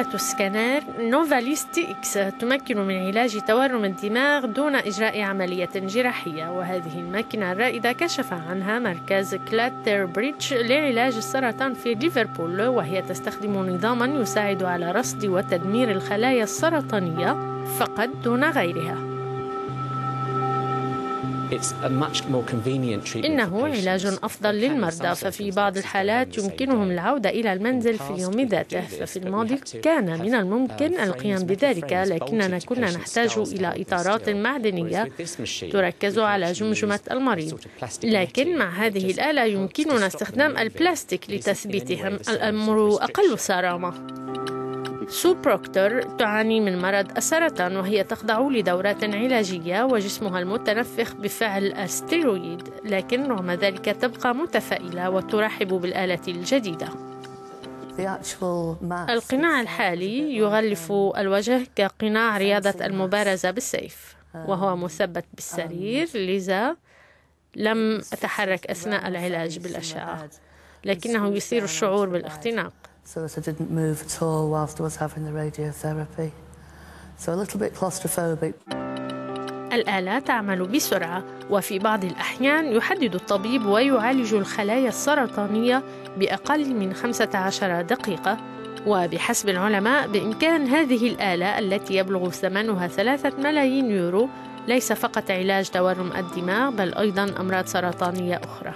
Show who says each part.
Speaker 1: آلة سكانير Novalis TX تمكن من علاج تورم الدماغ دون إجراء عملية جراحية وهذه الماكينة الرائدة كشف عنها مركز كلاتربريدج لعلاج السرطان في ليفربول وهي تستخدم نظاما يساعد على رصد وتدمير الخلايا السرطانية فقط دون غيرها. إنه علاج أفضل للمرضى ففي بعض الحالات يمكنهم العودة إلى المنزل في اليوم ذاته ففي الماضي كان من الممكن القيام بذلك لكننا كنا نحتاج إلى إطارات معدنية تركز على جمجمة المريض. لكن مع هذه الآلة يمكننا استخدام البلاستيك لتثبيتهم الأمر أقل صرامة. سو بروكتور تعاني من مرض السرطان وهي تخضع لدورات علاجية وجسمها المنتفخ بفعل الستيرويد لكن رغم ذلك تبقى متفائلة وترحب بالآلة الجديدة. القناع الحالي يغلف الوجه كقناع رياضة المبارزة بالسيف وهو مثبت بالسرير لذا لم أتحرك أثناء العلاج بالأشعة. لكنه يثير الشعور بالاختناق. So that I didn't move at all whilst I was having the radiotherapy. So a little bit claustrophobic. الآلة تعمل بسرعة وفي بعض الأحيان يحدد الطبيب ويعالج الخلايا السرطانية بأقل من 15 دقيقة وبحسب العلماء بإمكان هذه الآلة التي يبلغ ثمنها ثلاثة ملايين يورو ليس فقط علاج تورم الدماغ بل أيضا أمراض سرطانية أخرى